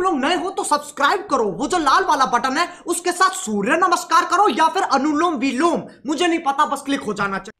तुम लोग नए हो तो सब्सक्राइब करो। वो जो लाल वाला बटन है, उसके साथ सूर्य नमस्कार करो या फिर अनुलोम विलोम। मुझे नहीं पता, बस क्लिक हो जाना चाहिए।